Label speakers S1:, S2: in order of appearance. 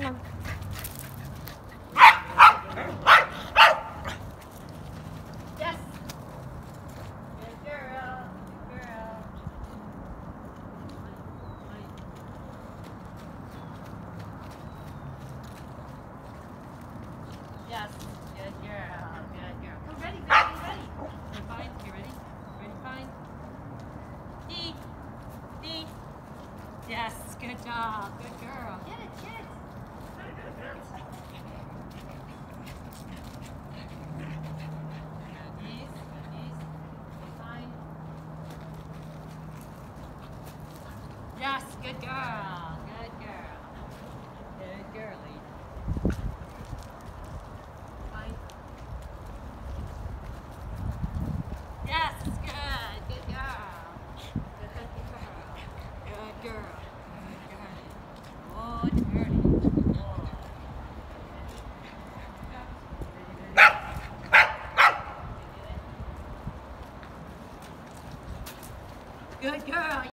S1: Yes. Good girl. Good girl. Yes. Good girl. Good girl. Come ready, ready, ready. You fine? You ready? Ready, fine? Yes. Good job. Good girl. Get it, get it. Goodies, goodies. You fine? Yes. Good girl. Good girl. Good girlie. Yes, good, good girl. Good girl. Good girl. Good. Good girl. Good girl.